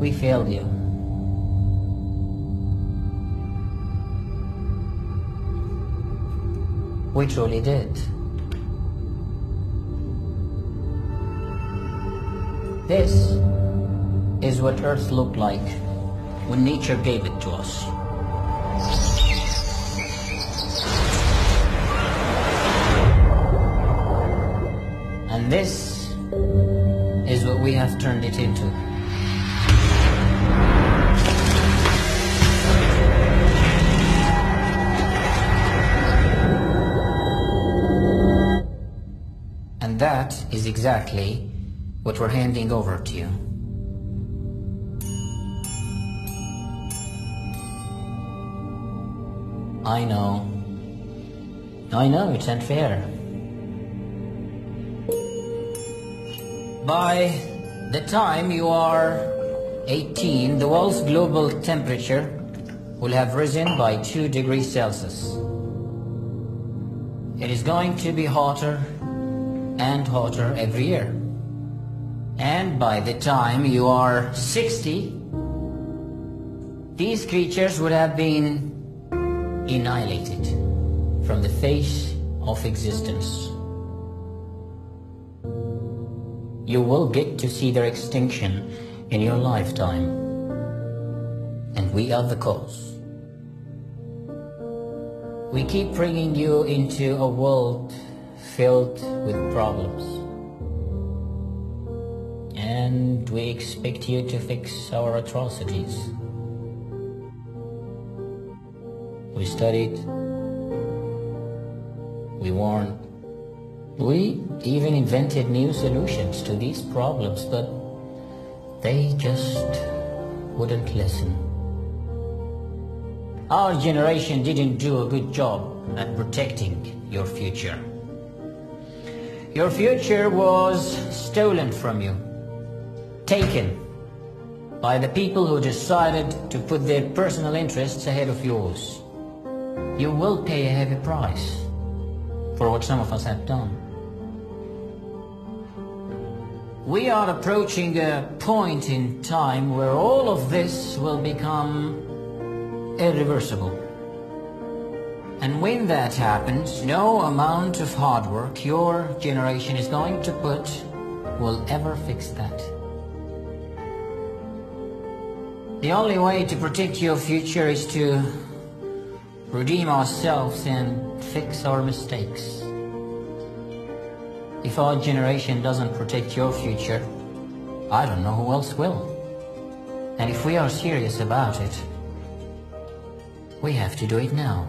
We failed you. We truly did. This is what Earth looked like when nature gave it to us. And this is what we have turned it into. That is exactly what we're handing over to you. I know. I know it's unfair. By the time you are 18, the world's global temperature will have risen by 2 degrees Celsius. It is going to be hotter and hotter every year. And by the time you are 60, these creatures would have been annihilated from the face of existence. You will get to see their extinction in your lifetime. And we are the cause. We keep bringing you into a world filled with problems. And we expect you to fix our atrocities. We studied. We warned. We even invented new solutions to these problems, but they just wouldn't listen. Our generation didn't do a good job at protecting your future. Your future was stolen from you, taken by the people who decided to put their personal interests ahead of yours. You will pay a heavy price for what some of us have done. We are approaching a point in time where all of this will become irreversible. And when that happens, no amount of hard work your generation is going to put will ever fix that. The only way to protect your future is to redeem ourselves and fix our mistakes. If our generation doesn't protect your future, I don't know who else will. And if we are serious about it, we have to do it now,